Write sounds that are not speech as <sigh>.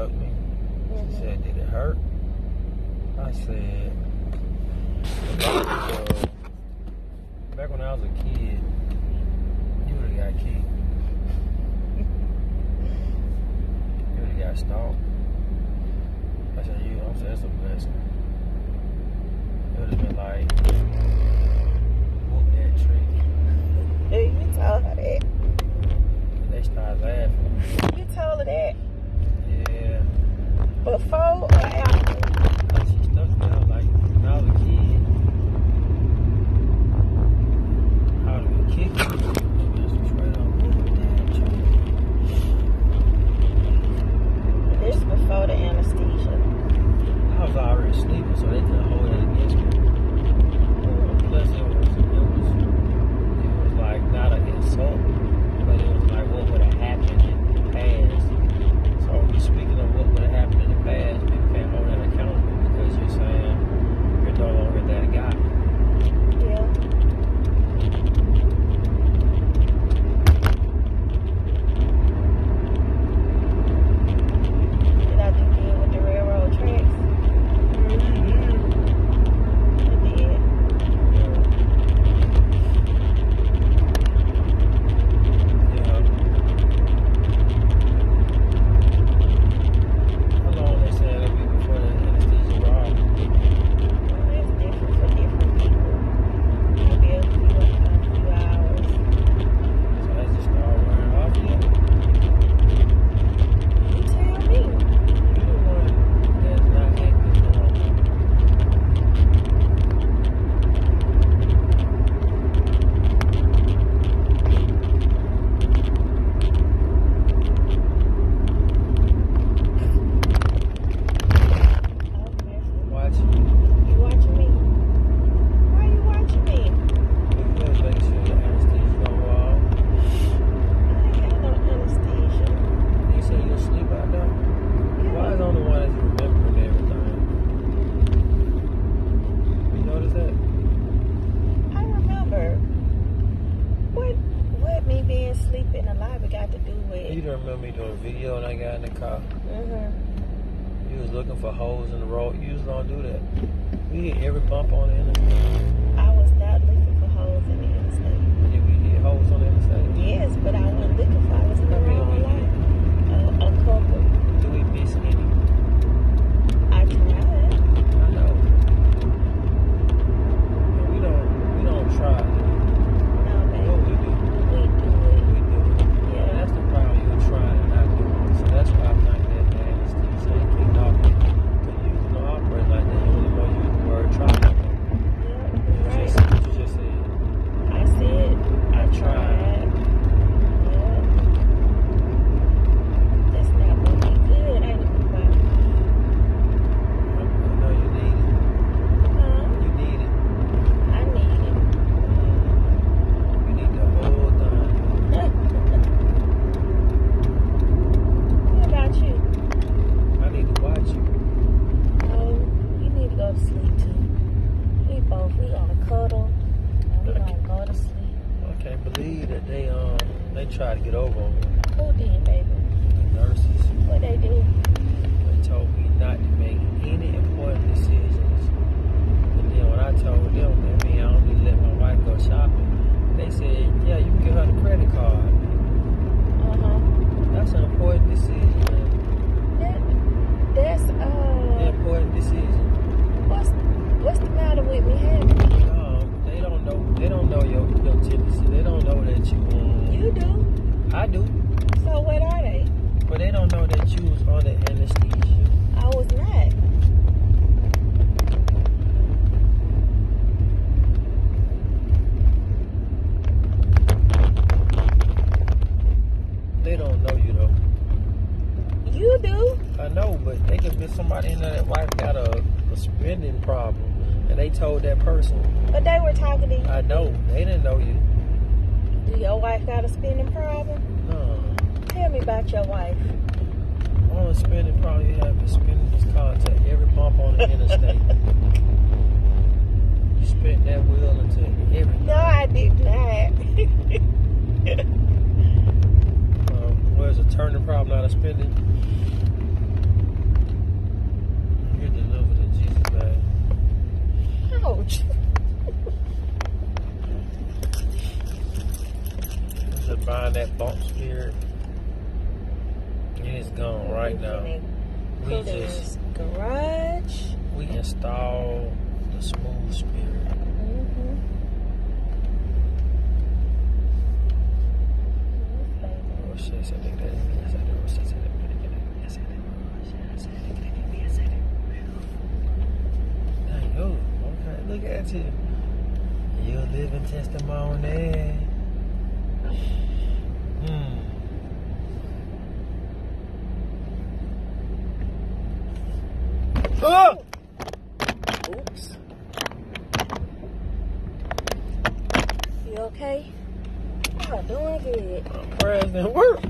she me. She Mhm. said, did it hurt? I said, "Uh, back when I was a kid, you would have got kicked. You would have got stalked. I said, you, I'm saying, that's a blessing. It would have been like, whoop that tree. Hey, <laughs> you told her that. They started laughing. You told her that. Before or after? Like she stuck me. I was like, when I was a kid, I would have been kicking. Just straight up, whoop that tree. This before the anesthesia. I was already sleeping, so they couldn't hold it against me. Plus, it was, it was, it was like not an insult, but it was like what would have happened in the past. So, we speaking of what would have happened in the past, people can't hold that accountable because you're saying you're no longer that guy. Yeah. Did I do good with the railroad tracks? I did. Yeah. How long they say it'll be before the anesthesia arrives? Well, it's different for different people. Maybe a few, a few hours. So they just start wearing off yet? You tell me. You the one that's not acting normal. Oh, careful. Watch it. You watching me? Why you watching me? Because make sure the anesthesia don't off. I ain't got no anesthesia. You say you'll sleep out there? Why is I'm the one that's remembering everything? You notice that? I remember. What what me being asleep in the lobby got to do with? You don't remember me doing a video and I got in the car? Mm-hmm. You was looking for holes in the road. You just don't do that. We hit every bump on the interstate. I was not looking for holes in the interstate. Did we hit holes on the interstate? Yes, but I wasn't looking for. I was in the How many wrong we light. A, a couple. Do we miss any? I tried. I know. But we don't. We don't try. No, What baby. we do, We do it. we do. And Yeah. that's the problem. You try and not do it. So that's why I think that the anesthesia ain't kicked off. Because you don't operate like that. You only know you use the word try. Yeah, You you're right. just, you just said, I said I tried. Yeah. That's not gonna be good, ain't it, Bob? I know you need it. Huh? You need it. I need it. You need the whole thing. What about you? I need to watch you. Oh, you need to go to sleep too. We both, we gonna cuddle and we gonna go to sleep. I can't believe that they um try to get over on me. Who did, baby? The nurses. What they do? They told me not to make any important decisions. And then when I told them that me, I to let my wife go shopping, they said, yeah, you can give her the credit card. Uh-huh. That's an important decision, man. That, that's, An uh, important decision. what's, what's the matter with me having? Um, they don't know. They don't know your your tendency. They don't know that you. Do? I do, So what are they? but they don't know that you was under anesthesia. I was not. They don't know you though. You do? I know, but they could be somebody in there that wife got a, a spending problem, and they told that person. But they were talking to you. I know they didn't know you. Do your wife got a spending problem? No, Tell me about your wife. only spending problem you have is spending this contact every bump on the interstate. <laughs> you spent that wheel into everything. No, I did not. <laughs> Um, where's a turning problem, not a spending? find that bump spirit. And it's gone right now. We just garage. we install the smooth spirit. Mm-hmm. Oh shit, so they got it. Yes, I I do. I do. Oh, look at you. You living testimony. Oops. You okay? Oh, doing good. Prayers didn't work.